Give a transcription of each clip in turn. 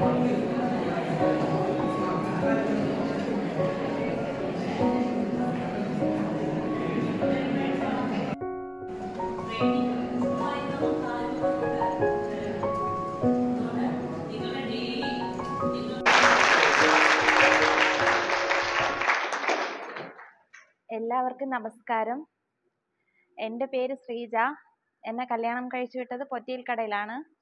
എല്ലാവർക്കും നമസ്കാരം. എന്റെ പേര് ശ്രീജ. എന്നെ കല്യാണം കഴിച്ചു വിട്ടത് പൊറ്റിയിൽ കടയിലാണ്.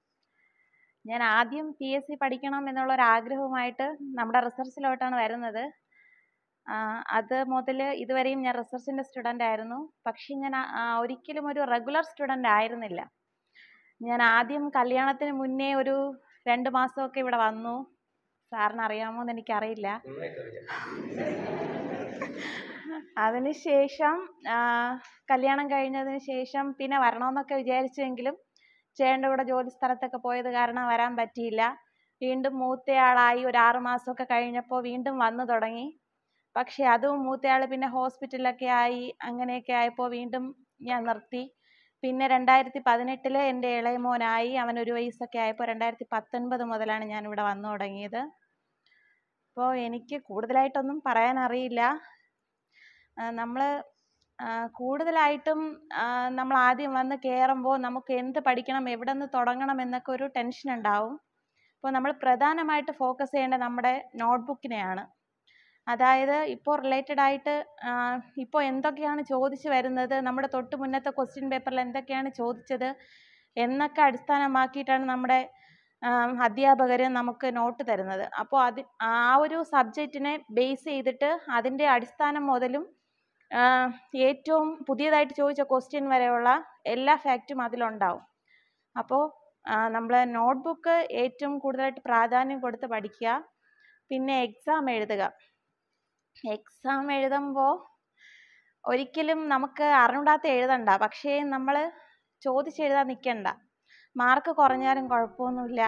ഞാൻ ആദ്യം പി എസ് സി പഠിക്കണം എന്നുള്ളൊരു ആഗ്രഹവുമായിട്ട് നമ്മുടെ റിസർച്ചിലോട്ടാണ് വരുന്നത്. അത് മുതൽ ഇതുവരെയും ഞാൻ റിസർച്ചിന്റെ സ്റ്റുഡന്റ് ആയിരുന്നു പക്ഷേ ഞാൻ ഒരിക്കലും ഒരു റെഗുലർ സ്റ്റുഡന്റ് ആയിരുന്നില്ല ഞാൻ ആദ്യം കല്യാണത്തിന് മുന്നേ ഒരു രണ്ട് മാസമൊക്കെ ഇവിടെ വന്നു. സാറിന് അറിയാമോ എന്ന് എനിക്കറിയില്ല അതിനുശേഷം ശേഷം കല്യാണം കഴിഞ്ഞതിന് ശേഷം പിന്നെ വരണമെന്നൊക്കെ വിചാരിച്ചെങ്കിലും ചേട്ടന്റെ കൂടെ ജോലി സ്ഥലത്തൊക്കെ പോയത് കാരണം വരാൻ പറ്റിയില്ല. വീണ്ടും മൂത്തയാളായി ഒരു ആറ് മാസമൊക്കെ കഴിഞ്ഞപ്പോൾ വീണ്ടും വന്നു തുടങ്ങി. പക്ഷെ അതും മൂത്തയാൾ പിന്നെ ഹോസ്പിറ്റലിലൊക്കെ ആയി അങ്ങനെയൊക്കെ ആയപ്പോൾ വീണ്ടും ഞാൻ നിർത്തി. പിന്നെ രണ്ടായിരത്തി പതിനെട്ടിൽ എന്റെ ഇളയ മോനായി. അവൻ ഒരു വയസ്സൊക്കെ ആയപ്പോൾ രണ്ടായിരത്തി പത്തൊൻപത് മുതലാണ് ഞാൻ ഇവിടെ വന്നു തുടങ്ങിയത്. അപ്പോൾ എനിക്ക് കൂടുതലായിട്ടൊന്നും പറയാൻ അറിയില്ല നമ്മൾ കൂടുതലായിട്ടും നമ്മൾ ആദ്യം വന്ന് കയറുമ്പോൾ നമുക്ക് എന്ത് പഠിക്കണം എവിടെ നിന്ന് തുടങ്ങണം എന്നൊക്കെ ഒരു ടെൻഷൻ ഉണ്ടാവും. അപ്പോൾ നമ്മൾ പ്രധാനമായിട്ട് ഫോക്കസ് ചെയ്യേണ്ടത് നമ്മുടെ നോട്ട്ബുക്കിനെയാണ് അതായത് ഇപ്പോൾ റിലേറ്റഡ് ആയിട്ട് ഇപ്പോൾ എന്തൊക്കെയാണ് ചോദിച്ചു വരുന്നത് നമ്മുടെ തൊട്ട് മുന്നത്തെ ക്വസ്റ്റ്യൻ പേപ്പറിൽ എന്തൊക്കെയാണ് ചോദിച്ചത് എന്നൊക്കെ അടിസ്ഥാനമാക്കിയിട്ടാണ് നമ്മുടെ അധ്യാപകർ നമുക്ക് നോട്ട് തരുന്നത്. അപ്പോൾ അത് ആ ഒരു സബ്ജക്റ്റിനെ ബേസ് ചെയ്തിട്ട് അതിന്റെ അടിസ്ഥാനം മുതലും ഏറ്റവും പുതിയതായിട്ട് ചോദിച്ച ക്വസ്റ്റ്യൻ വരെയുള്ള എല്ലാ ഫാക്റ്റും അതിലുണ്ടാവും. അപ്പോൾ നമ്മൾ നോട്ട്ബുക്ക് ഏറ്റവും കൂടുതലായിട്ട് പ്രാധാന്യം കൊടുത്ത് പഠിക്കുക. പിന്നെ എക്സാം എഴുതുക. എക്സാം എഴുതുമ്പോൾ ഒരിക്കലും നമുക്ക് അറിഞ്ഞൂടാത്ത എഴുതണ്ട. പക്ഷേ നമ്മൾ ചോദിച്ചെഴുതാൻ നിൽക്കണ്ട മാർക്ക് കുറഞ്ഞാലും കുഴപ്പമൊന്നുമില്ല.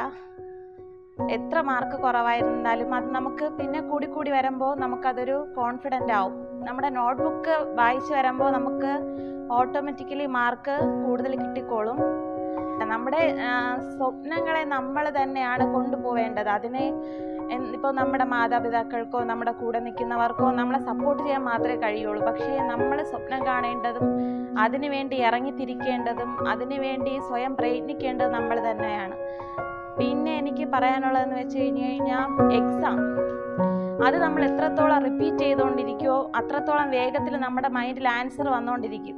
എത്ര മാർക്ക് കുറവായിരുന്നാലും അത് നമുക്ക് പിന്നെ കൂടി കൂടി വരുമ്പോൾ നമുക്കതൊരു കോൺഫിഡന്റ് ആവും. നമ്മുടെ നോട്ട്ബുക്ക് വായിച്ച് വരുമ്പോൾ നമുക്ക് ഓട്ടോമാറ്റിക്കലി മാർക്ക് കൂടുതൽ കിട്ടിക്കോളും. നമ്മുടെ സ്വപ്നങ്ങളെ നമ്മൾ തന്നെയാണ് കൊണ്ടുപോവേണ്ടത്. അതിനെ ഇപ്പോൾ നമ്മുടെ മാതാപിതാക്കൾക്കോ നമ്മുടെ കൂടെ നിൽക്കുന്നവർക്കോ നമ്മളെ സപ്പോർട്ട് ചെയ്യാൻ മാത്രമേ കഴിയുള്ളൂ. പക്ഷേ നമ്മൾ സ്വപ്നം കാണേണ്ടതും അതിനുവേണ്ടി ഇറങ്ങിത്തിരിക്കേണ്ടതും അതിനുവേണ്ടി സ്വയം പ്രയത്നിക്കേണ്ടത് നമ്മൾ തന്നെയാണ്. പിന്നെ എനിക്ക് പറയാനുള്ളതെന്ന് വെച്ച് കഴിഞ്ഞ് കഴിഞ്ഞാൽ എക്സാം അത് നമ്മൾ എത്രത്തോളം റിപ്പീറ്റ് ചെയ്തുകൊണ്ടിരിക്കുമോ അത്രത്തോളം വേഗത്തിൽ നമ്മുടെ മൈൻഡിൽ ആൻസർ വന്നുകൊണ്ടിരിക്കും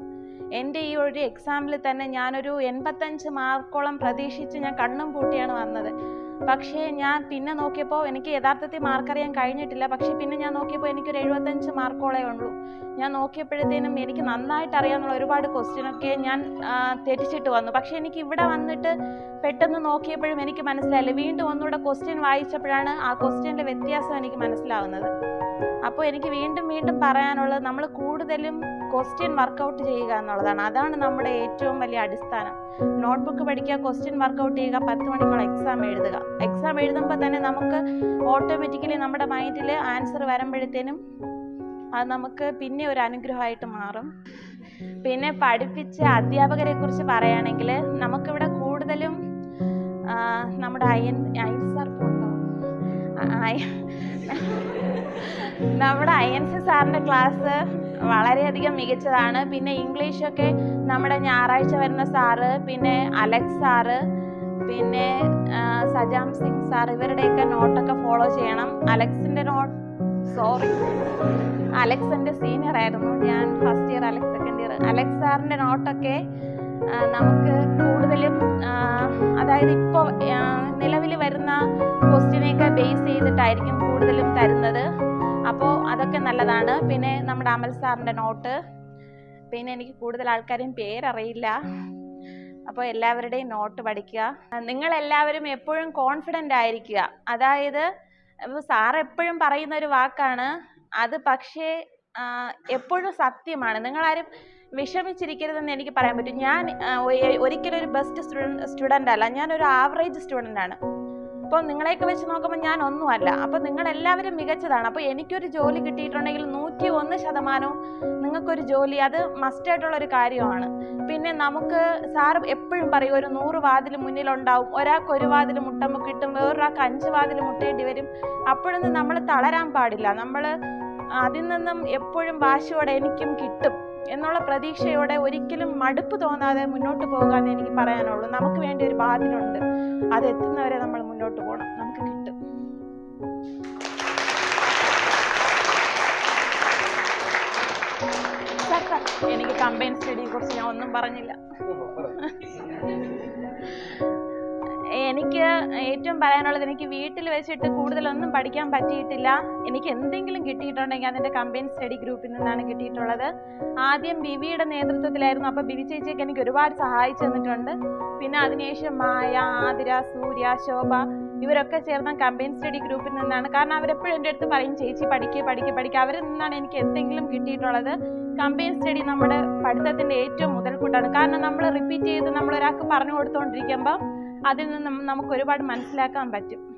എന്റെ ഈ ഒരു എക്സാമിൽ തന്നെ ഞാനൊരു എൺപത്തഞ്ച് മാർക്കോളം പ്രതീക്ഷിച്ച് ഞാൻ കണ്ണും പൂട്ടിയാണ് വന്നത്. പക്ഷേ ഞാൻ പിന്നെ നോക്കിയപ്പോൾ എനിക്ക് യഥാർത്ഥത്തിൽ മാർക്ക് അറിയാൻ കഴിഞ്ഞിട്ടില്ല. പക്ഷേ പിന്നെ ഞാൻ നോക്കിയപ്പോൾ എനിക്കൊരു എഴുപത്തഞ്ച് മാർക്കോളേ ഉള്ളൂ. ഞാൻ നോക്കിയപ്പോഴത്തേനും എനിക്ക് നന്നായിട്ട് അറിയാവുന്ന ഒരുപാട് ക്വസ്റ്റ്യനൊക്കെ ഞാൻ തെറ്റിച്ചിട്ട് വന്നു. പക്ഷേ എനിക്ക് ഇവിടെ വന്നിട്ട് പെട്ടെന്ന് നോക്കിയപ്പോഴും എനിക്ക് മനസ്സിലായില്ല. വീണ്ടും ഒന്നുകൂടെ ക്വസ്റ്റ്യൻ വായിച്ചപ്പോഴാണ് ആ ക്വസ്റ്റ്യന്റെ വ്യത്യാസം എനിക്ക് മനസ്സിലാവുന്നത്. അപ്പോൾ എനിക്ക് വീണ്ടും വീണ്ടും പറയാനുള്ളത് നമ്മൾ കൂടുതലും ക്വസ്റ്റ്യൻ വർക്കൗട്ട് ചെയ്യുക എന്നുള്ളതാണ്. അതാണ് നമ്മുടെ ഏറ്റവും വലിയ അടിസ്ഥാനം. നോട്ട്ബുക്ക് പഠിക്കുക ക്വസ്റ്റ്യൻ വർക്കൗട്ട് ചെയ്യുക പത്ത് മണിക്കൂർ എക്സാം എഴുതുക. എക്സാം എഴുതുമ്പോൾ തന്നെ നമുക്ക് ഓട്ടോമാറ്റിക്കലി നമ്മുടെ മൈൻഡിൽ ആൻസർ വരുമ്പോഴത്തേനും അത് നമുക്ക് പിന്നെ ഒരു അനുഗ്രഹമായിട്ട് മാറും. പിന്നെ പഠിപ്പിച്ച അധ്യാപകരെ കുറിച്ച് പറയുകയാണെങ്കിൽ നമുക്കിവിടെ കൂടുതലും നമ്മുടെ അയൻ അയൻ സാർ ഉണ്ടോ? നമ്മുടെ അയൻസ് സാറിന്റെ ക്ലാസ് വളരെയധികം മികച്ചതാണ്. പിന്നെ ഇംഗ്ലീഷൊക്കെ നമ്മുടെ ഞായറാഴ്ച വരുന്ന സാറ് പിന്നെ അലക്സ് സാറ് പിന്നെ സജാം സിംഗ് സാർ ഇവരുടെയൊക്കെ നോട്ടൊക്കെ ഫോളോ ചെയ്യണം. അലക്സിന്റെ നോട്ട് സോറി അലക്സ് എന്റെ സീനിയർ ആയിരുന്നു. ഞാൻ first year Alex second year. Alex സാറിന്റെ നോട്ടൊക്കെ നമുക്ക് കൂടുതലും അതായത് ഇപ്പോൾ നിലവിൽ വരുന്ന ക്വസ്റ്റ്യനെയൊക്കെ ബേസ് ചെയ്തിട്ടായിരിക്കും കൂടുതലും തരുന്നത്. നല്ലതാണ്. പിന്നെ നമ്മുടെ അമൽ സാറിന്റെ നോട്ട്. പിന്നെ എനിക്ക് കൂടുതൽ ആൾക്കാരെയും പേരറിയില്ല. അപ്പോൾ എല്ലാവരുടെയും നോട്ട് പഠിക്കുക. നിങ്ങൾ എല്ലാവരും എപ്പോഴും കോൺഫിഡന്റ് ആയിരിക്കുക. അതായത് സാർ എപ്പോഴും പറയുന്ന ഒരു വാക്കാണ് അത് പക്ഷേ എപ്പോഴും സത്യമാണ്. നിങ്ങളാരും വിഷമിച്ചിരിക്കരുതെന്ന് എനിക്ക് പറയാൻ പറ്റും. ഞാൻ ഒരിക്കലും ഒരു ബെസ്റ്റ് സ്റ്റുഡൻ സ്റ്റുഡന്റ് അല്ല. ഞാനൊരു ആവറേജ് സ്റ്റുഡന്റ് ആണ്. അപ്പോൾ നിങ്ങളെയൊക്കെ വെച്ച് നോക്കുമ്പോൾ ഞാൻ ഒന്നുമല്ല. നിങ്ങൾ എല്ലാവരും മികച്ചതാണ്. അപ്പോൾ എനിക്കൊരു ജോലി കിട്ടിയിട്ടുണ്ടെങ്കിൽ നൂറ്റി ഒന്ന് ശതമാനവും നിങ്ങൾക്കൊരു ജോലി അത് മസ്റ്റായിട്ടുള്ള ഒരു കാര്യമാണ്. പിന്നെ നമുക്ക് സാർ എപ്പോഴും പറയും ഒരു നൂറ് വാതിൽ മുന്നിലുണ്ടാവും ഒരാൾക്ക് ഒരു വാതിൽ മുട്ടുമ്പോൾ കിട്ടും വേറൊരാൾക്ക് അഞ്ച് വാതിൽ മുട്ടേണ്ടി വരും. അപ്പോഴൊന്നും നമ്മൾ തളരാൻ പാടില്ല. നമ്മൾ അതിൽ നിന്നും എപ്പോഴും വാശിയോടെ എനിക്കും കിട്ടും എന്നുള്ള പ്രതീക്ഷയോടെ ഒരിക്കലും മടുപ്പ് തോന്നാതെ മുന്നോട്ട് പോകാൻ എനിക്ക് പറയാനുള്ളൂ. നമുക്ക് വേണ്ടി ഒരു ബാധ്യതയുണ്ട് അത് എത്തുന്നവരെ നമ്മൾ മുന്നോട്ട് പോകണം നമുക്ക് കിട്ടും. എനിക്ക് കമ്പൈൻ സ്റ്റഡിയെ കുറിച്ച് ഞാൻ ഒന്നും പറഞ്ഞില്ല. എനിക്ക് ഏറ്റവും പറയാനുള്ളത് എനിക്ക് വീട്ടിൽ വെച്ചിട്ട് കൂടുതലൊന്നും പഠിക്കാൻ പറ്റിയിട്ടില്ല. എനിക്ക് എന്തെങ്കിലും കിട്ടിയിട്ടുണ്ടെങ്കിൽ അതിന്റെ കമ്പൈൻ സ്റ്റഡി ഗ്രൂപ്പിൽ നിന്നാണ് കിട്ടിയിട്ടുള്ളത്. ആദ്യം ബിവിയുടെ നേതൃത്വത്തിലായിരുന്നു. അപ്പോൾ ബിവി ചേച്ചിയൊക്കെ എനിക്ക് ഒരുപാട് സഹായിച്ചു തന്നിട്ടുണ്ട്. പിന്നെ അതിനുശേഷം മായ ആതിര സൂര്യ ശോഭ ഇവരൊക്കെ ചേർന്ന കമ്പൈൻ സ്റ്റഡി ഗ്രൂപ്പിൽ നിന്നാണ്. കാരണം അവരെപ്പോഴും എന്റെ അടുത്ത് പറയും ചേച്ചി പഠിക്കുക പഠിക്കുക പഠിക്കുക അവരിൽ നിന്നാണ് എനിക്ക് എന്തെങ്കിലും കിട്ടിയിട്ടുള്ളത്. കമ്പൈൻ സ്റ്റഡി നമ്മുടെ പഠിത്തത്തിന്റെ ഏറ്റവും മുതൽക്കൂട്ടാണ്. കാരണം നമ്മൾ റിപ്പീറ്റ് ചെയ്ത് നമ്മൾ ഒരാൾക്ക് പറഞ്ഞു കൊടുത്തുകൊണ്ടിരിക്കുമ്പോൾ അതിൽ നിന്ന് നമുക്ക് ഒരുപാട് മനസ്സിലാക്കാൻ പറ്റും.